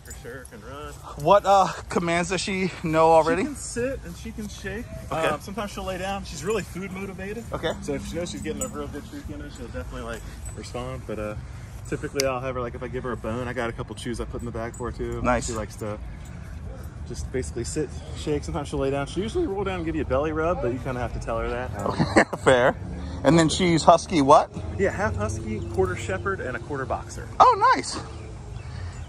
for sure. Can run. What uh, commands does she know already? She can sit and she can shake. Okay. Um, sometimes she'll lay down. She's really food motivated. Okay. So if she knows she's getting a real good treat in her, she'll definitely like respond. But uh, typically I'll have her like if I give her a bone, I got a couple chews I put in the bag for her too. Nice. She likes to just basically sit, shake. Sometimes she'll lay down. She usually roll down and give you a belly rub, but you kind of have to tell her that. Um, Fair. And then she's husky what? Yeah, half husky, quarter shepherd, and a quarter boxer. Oh, nice.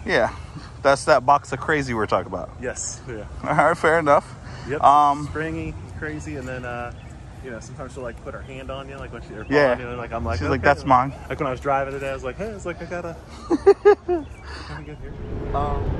Yeah, that's that box of crazy we're talking about. Yes. Yeah. All right, fair enough. Yep. Um, Springy, crazy, and then uh, you know sometimes she'll like put her hand on you, like when she yeah, you know, like I'm like she's okay. like that's mine. Like when I was driving today, I was like, hey, it's like I gotta. Let me get here? Um.